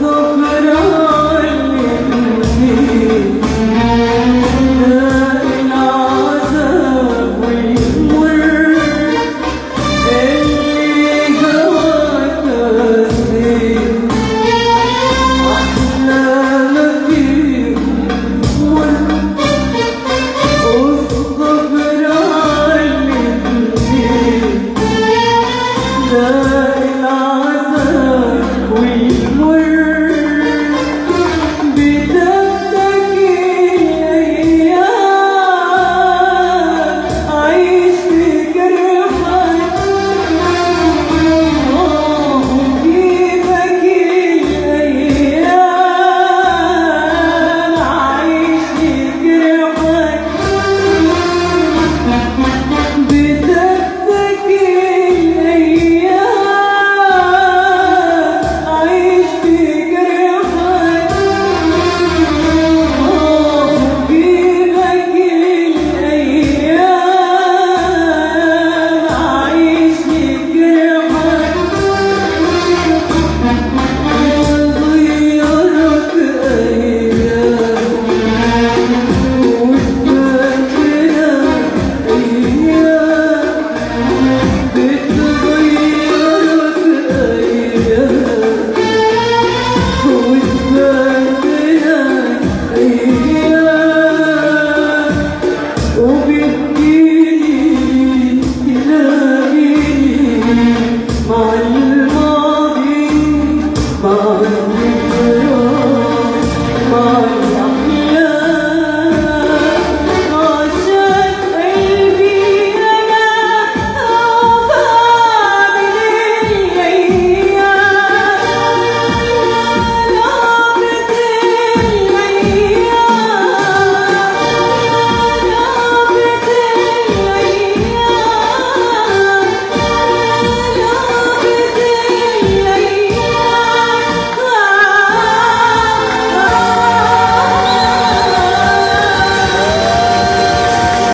go. this